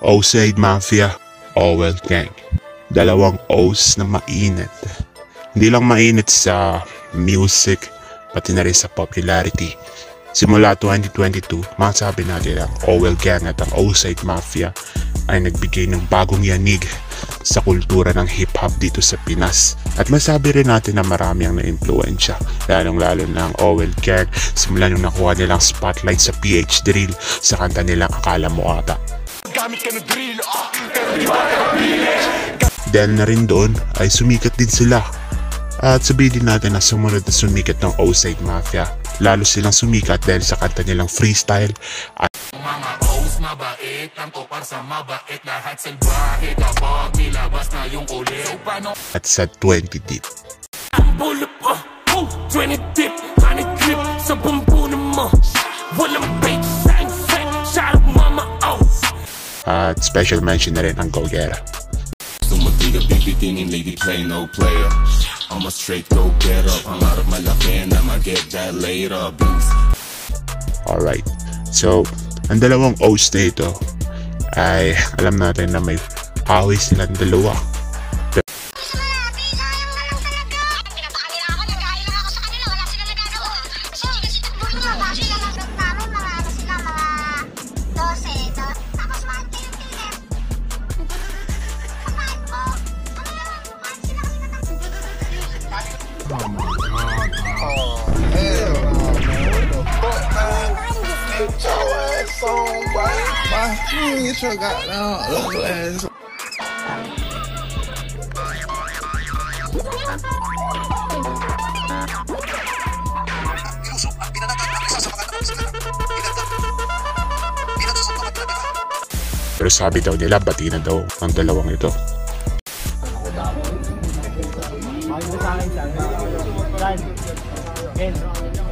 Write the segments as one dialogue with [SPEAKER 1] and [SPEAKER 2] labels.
[SPEAKER 1] Osade Mafia, Owel Gang. Dalawang O's na mainit. Hindi lang mainit sa music, pati na rin sa popularity. Simula 2022, masabi natin ang Owel Gang at ang Osade Mafia ay nagbigay ng bagong yanig sa kultura ng hip-hop dito sa Pinas. At masabi rin natin na marami ang na-impluensya, lalong-lalo na ang Owel Gang simula nung nakuha nilang spotlight sa PH Drill sa kanta nilang Akala Mo Ata.
[SPEAKER 2] Gamit ka ng drill, ah, pero di ba ka pilit?
[SPEAKER 1] Dahil na rin doon ay sumikat din sila. At sabihin din natin na sumunod na sumikat ng Oside Mafia. Lalo silang sumikat dahil sa kanta nilang freestyle at
[SPEAKER 2] Mga O's mabait, ang kopar sa mabait Lahat salbahe kapag nilabas na yung uli So paano
[SPEAKER 1] at sa 20 deep.
[SPEAKER 2] ang bullet pa? Oh, 20 dip, honey drip sa bumbunan mo Walang
[SPEAKER 1] At special mention na rin ang Gogera.
[SPEAKER 2] Sumatiga bibitingin lady play no player I'm a straight go get up Pangarap malaki na mag-get that later Blues
[SPEAKER 1] Alright. So, ang dalawang O's na ito ay alam natin na may away silang dalawa.
[SPEAKER 3] Boy, get your goddamn ass
[SPEAKER 1] Pero sabi daw nila, bati na daw ang dalawang ito.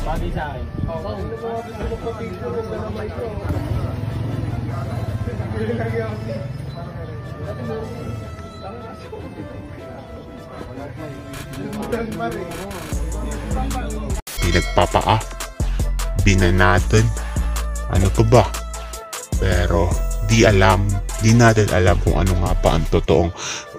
[SPEAKER 4] Bagay sa akin
[SPEAKER 1] Pinagpapaa, binanatan, ano pa ba? Pero di alam, di natin alam kung ano nga pa ang totoong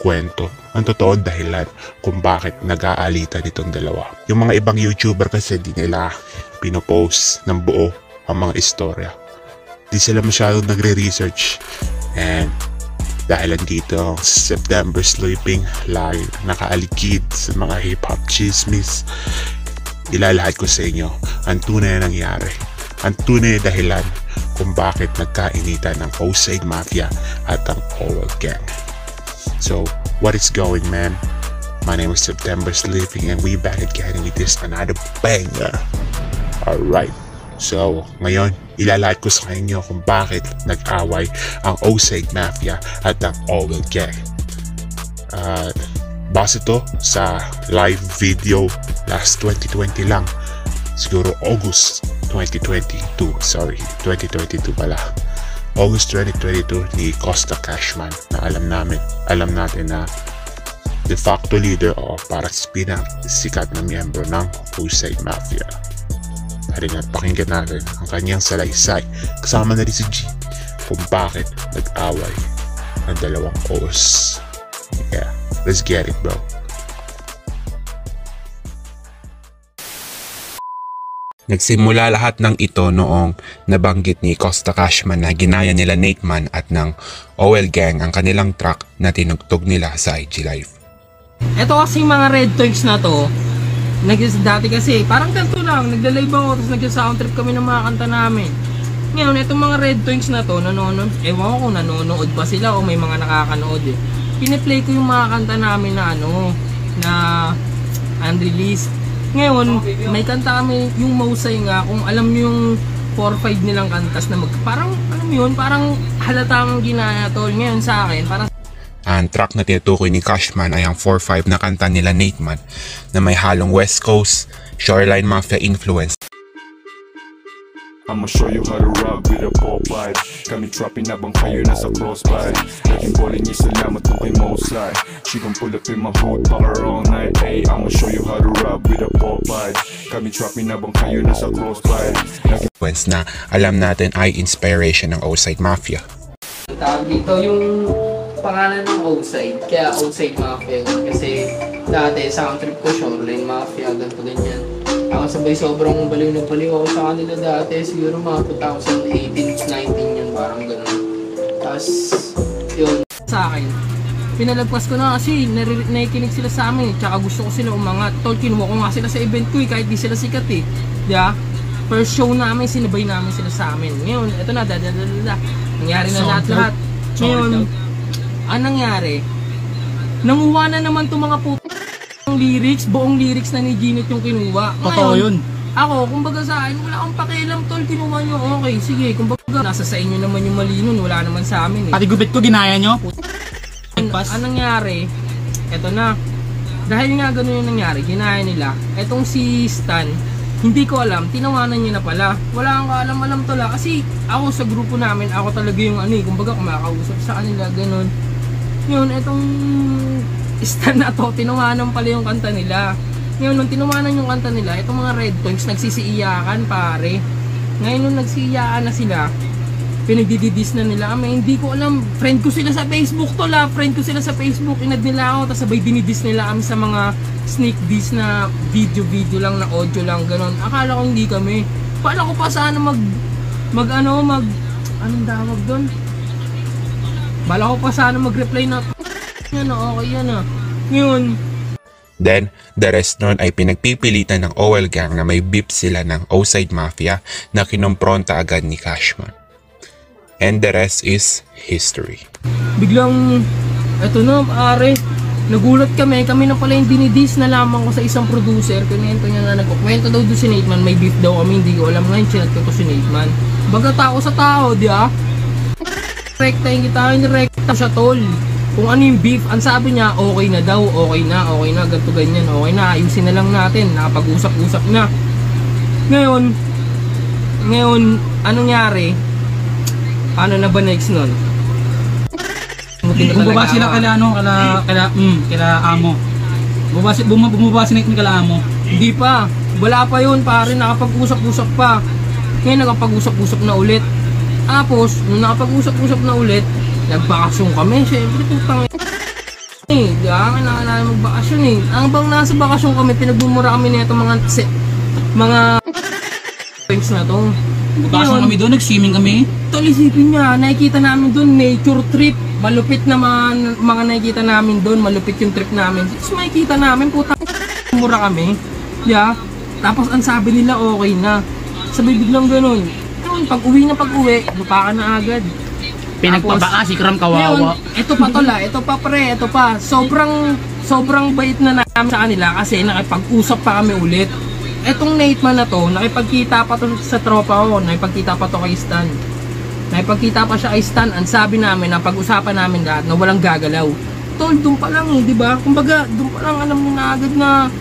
[SPEAKER 1] kwento, ang totoong dahilan kung bakit nag-aalitan itong dalawa. Yung mga ibang YouTuber kasi di nila pinopost ng buo ang mga istorya. Di sila masyadong nagre-research. And dahil dito September Sleeping lagi nakaalikid sa mga hip-hop chismis. Ilalahad ko sa inyo ang tunay na nangyari. Ang tunay na dahilan kung bakit nagkainitan ng Osage Mafia at ang Owel Gang. So what is going man my name is September Sleeping and we back again with this another banger. Alright So, ngayon, ilalahad ko sa inyo kung bakit nag-away ang Osage Mafia at ang Owel Gang. At base to sa live video last 2020 lang. Siguro August 2022. Sorry, 2022 pala. August 2022 ni Costa Cashman na alam namin, alam natin na de facto leader o para pinang sikat na miyembro ng Osage Mafia. Halina at pakinggan natin ang kanyang salaysay kasama na rin si G kung bakit nag-away ang dalawang O's. Yeah, let's get it bro. Nagsimula lahat ng ito noong nabanggit ni Costa Cashman na ginaya nila Nate Man at ng OL Gang ang kanilang track na tinugtog nila sa IG Live.
[SPEAKER 5] Ito kasi mga red toys na to, nag dati kasi, parang ganito lang, nagla-live ako, tapos nag-sound trip kami ng mga kanta namin. Ngayon, itong mga red toys na to, nanonood, ewan ko kung nanonood ba sila o may mga nakakanood eh. Piniplay ko yung mga kanta namin na ano, na unreleased. Ngayon, may kanta kami, yung Mausay nga, kung alam nyo yung 4-5 nilang kantas na mag, parang, alam yun, parang halatang ginaya tol. Ngayon sa akin, parang
[SPEAKER 1] Ang track na tinutukoy ni Cashman ay ang 4-5 na kanta nila Nate Man na may halong West Coast, Shoreline Mafia influence.
[SPEAKER 6] I'ma show you how to rock with a pop vibe Kami trapping habang kayo nasa crossbody Naging bowling niya salamat kung kay Mosai She gon' pull up in my hood power all night. Hey, I'ma show you how to rock with a pop vibe Kami trapping habang kayo nasa crossbody Naging
[SPEAKER 1] na alam natin ay inspiration ng Oside Mafia.
[SPEAKER 5] Tawag dito yung pangalan ng outside. Kaya outside mafia. Kasi dati sound trip ko shoreline mafia, ganito ganyan. Ako sabay sobrang baliw na baliw ako sa kanila dati. Siguro mga 2018, 19 yun, parang ganun. Tapos, yun. Sa akin, pinalagpas ko na kasi nakikinig sila sa amin. Tsaka gusto ko sila umangat. Tol, kinuha ko nga sila sa event ko eh, kahit di sila sikat eh. Di ba? First show namin, sinabay namin sila sa amin. Ngayon, eto na, dadadadada. Nangyari na lahat-lahat. Ngayon, ang nangyari, nanguha na naman itong mga puto lyrics, buong lyrics na ni Ginit yung kinuha.
[SPEAKER 4] Totoo
[SPEAKER 5] Ngayon,
[SPEAKER 4] yun.
[SPEAKER 5] Ako, kumbaga sa akin, wala akong pakialam tol, kinuha nyo, okay, sige, kumbaga, nasa sa inyo naman yung mali nun, wala naman sa amin eh.
[SPEAKER 4] Pati gupit ko ginaya nyo.
[SPEAKER 5] An-
[SPEAKER 4] Pass.
[SPEAKER 5] Anong nangyari? Eto na. Dahil nga ganun yung nangyari, ginaya nila. Etong si Stan, hindi ko alam, tinawanan niya na pala. Wala akong alam-alam tala. Kasi ako sa grupo namin, ako talaga yung ano eh, kumbaga kumakausap sa kanila, ganun. Yun, etong Stan na to, tinawanan pala yung kanta nila. Ngayon, nung tinawanan yung kanta nila, itong mga Red Toys, nagsisiiyakan pare. Ngayon, nung nagsiiyakan na sila, pinagdididis na nila kami. Hindi ko alam, friend ko sila sa Facebook to la, friend ko sila sa Facebook, inad nila ako, tapos sabay dinidis nila kami sa mga sneak diss na video-video lang, na audio lang, ganon. Akala ko hindi kami. Paala ko pa sana mag, mag ano, mag, anong tawag doon? Bala ko pa sana mag-reply na, yan na, okay yan ah. Ngayon,
[SPEAKER 1] Then, the rest nun ay pinagpipilitan ng OL Gang na may beef sila ng Outside Mafia na kinompronta agad ni Cashman. And the rest is history.
[SPEAKER 5] biglang eto na pare. Nagulat kami. Kami na pala yung dinidis na lamang ko sa isang producer. Kinento niya na nagkukwento daw doon si Nateman. May beef daw kami. Hindi ko alam ngayon chinat ko to si Nateman. Baga tao sa tao di ba rekta yung kita yung rekta siya tol kung ano yung beef ang sabi niya okay na daw okay na okay na ganito ganyan okay na ayusin na lang natin nakapag-usap-usap na ngayon ngayon anong nangyari paano na ba next nun
[SPEAKER 4] Bumaba sila kala ano, kala, kala, mm, kala amo. Bumaba, bumaba si Nate kala amo.
[SPEAKER 5] Hindi pa. Wala pa yun, pare. Nakapag-usap-usap pa. Ngayon, nakapag-usap-usap na ulit. Tapos, nung nakapag-usap-usap na ulit, nagbakasyon kami. Siyempre, putang eh. Di ba? Kailangan namin magbakasyon eh. Ang bang nasa bakasyon kami, pinagbumura kami nito mga se, mga things na to.
[SPEAKER 4] Bukasyon
[SPEAKER 5] Ngayon,
[SPEAKER 4] kami doon, nag-swimming kami.
[SPEAKER 5] Tol, isipin niya, nakikita namin doon, nature trip. Malupit na mga, mga nakikita namin doon, malupit yung trip namin. Tapos makikita namin, puta, mura kami. Yeah. Tapos ang sabi nila, okay na. Sabi biglang ganun. Ngayon, pag uwi na pag uwi, lupa ka na agad.
[SPEAKER 4] Pinagpabaka si Kram kawawa.
[SPEAKER 5] Ngayon, ito pa tol ah, ito pa pre, ito pa. Sobrang, sobrang bait na namin sa kanila kasi nakipag-usap pa kami ulit. Etong Nate man na to, nakipagkita pa to sa tropa ko, nakipagkita pa to kay Stan. Nakipagkita pa siya kay Stan, ang sabi namin, na pag-usapan namin lahat na walang gagalaw. Tol, doon pa lang eh, di ba? Kumbaga, doon pa lang alam mo na agad na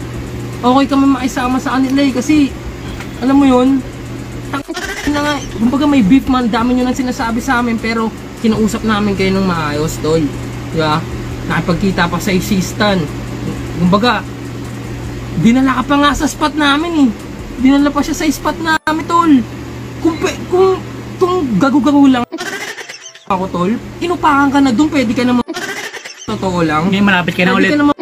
[SPEAKER 5] okay kami makisama sa kanila eh, kasi alam mo yun, na nga, kumbaga may beef man, dami nyo nang sinasabi sa amin, pero kinausap namin kayo ng maayos, tol. Di ba? Nakipagkita pa sa assistant. Kumbaga, dinala ka pa nga sa spot namin eh. Dinala pa siya sa spot namin, tol. Kung, kung, kung gago-gago lang ako, tol, inupakan ka na doon, pwede ka naman totoo lang.
[SPEAKER 4] Ngayon malapit ka na
[SPEAKER 5] Pwede
[SPEAKER 4] ulit.
[SPEAKER 5] ka naman.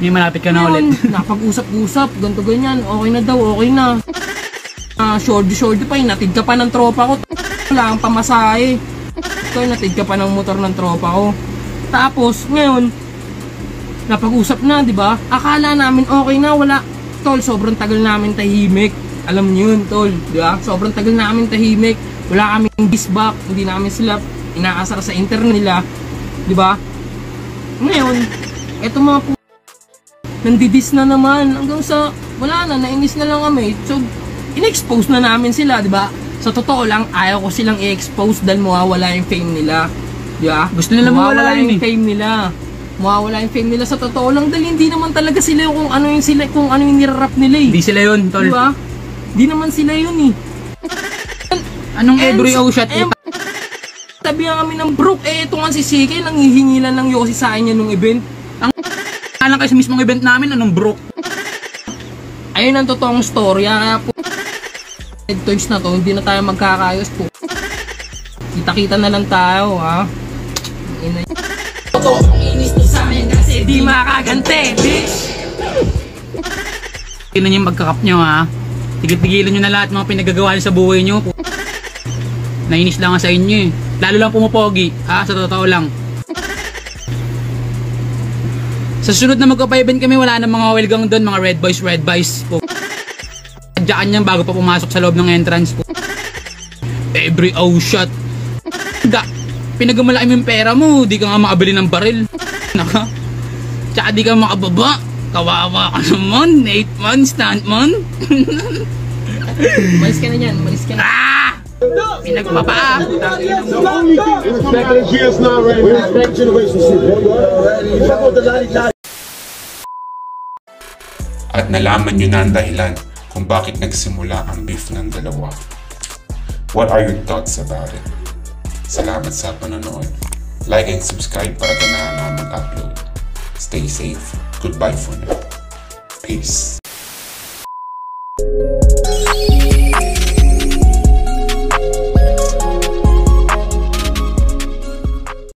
[SPEAKER 4] Ngayon malapit ka na ulit.
[SPEAKER 5] Ngayon, napag-usap-usap, ganito ganyan, okay na daw, okay na. Ah, shorty shorty pa, inatid ka pa ng tropa ko. Wala kang pamasahe. Ito, inatid ka pa ng motor ng tropa ko. Tapos, ngayon, napag-usap na, di ba? Akala namin okay na, wala. Tol, sobrang tagal namin tahimik. Alam niyo yun, tol, di ba? Sobrang tagal namin tahimik. Wala kaming disback, hindi namin sila inaasar sa internet nila. Di ba? Ngayon, eto mga pu- nandidis na naman hanggang sa wala na, nainis na lang kami. So, in-expose na namin sila, di ba? Sa totoo lang, ayaw ko silang i-expose dahil mawawala yung fame nila. Di ba?
[SPEAKER 4] Gusto nila mawala yun
[SPEAKER 5] yung
[SPEAKER 4] eh.
[SPEAKER 5] fame nila. Mawawala yung fame nila sa totoo lang dahil hindi naman talaga sila yung kung ano yung sila kung ano yung nirarap nila eh.
[SPEAKER 4] Hindi sila yun, tol.
[SPEAKER 5] Di ba? Di naman sila yun eh.
[SPEAKER 4] Anong every oh shot?
[SPEAKER 5] eh, Sabi nga kami ng broke, eh ito nga si Siki, nanghihingilan ng Yossi sa akin nung event.
[SPEAKER 4] Alang kayo sa mismong event namin, anong broke?
[SPEAKER 5] Ayun ang totoong storya, kaya po Red Toys na to, hindi na tayo magkakayos po. Kita Kita-kita na lang tayo, ha? Ina Inis to sa amin kasi di makakante, bitch!
[SPEAKER 7] Tingnan niyo yung magkakap nyo ha. Tigil-tigilan nyo na lahat mga pinagagawa niyo sa buhay nyo. Nainis lang sa inyo eh. Lalo lang pumupogi, ha? Sa totoo lang. Sa sunod na magpa-event kami, wala na mga welgang doon, mga red boys, red boys po. Diyan yan bago pa pumasok sa loob ng entrance po. Every oh shot. Da, pinagamalaki mo yung pera mo, di ka nga makabili ng baril. Naka. Tsaka di ka makababa. Kawawa ka naman, 8 months, 10 months.
[SPEAKER 5] Umalis ka na dyan, umalis ka na.
[SPEAKER 7] Ah! Pinagpapa.
[SPEAKER 8] At nalaman nyo na ang dahilan kung bakit nagsimula ang beef ng dalawa. What are your thoughts about it? Salamat sa panonood. Like and subscribe para ganahan na mag-upload. Stay safe. Goodbye for now. Peace.